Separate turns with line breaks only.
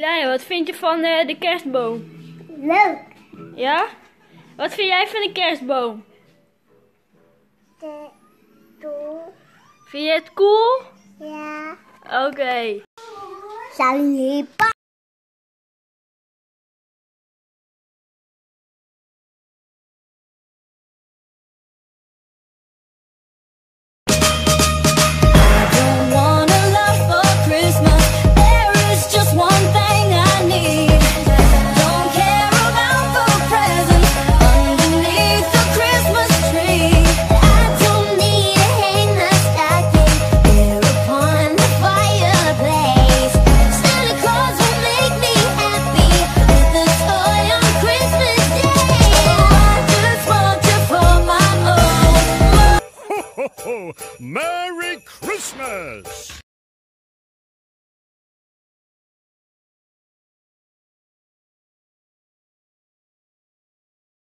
Ja, wat vind je van eh, de kerstboom?
Leuk.
Ja? Wat vind jij van de kerstboom?
De doel.
Vind je het cool?
Ja.
Oké.
Salipa.
don't
ho! Merry Christmas!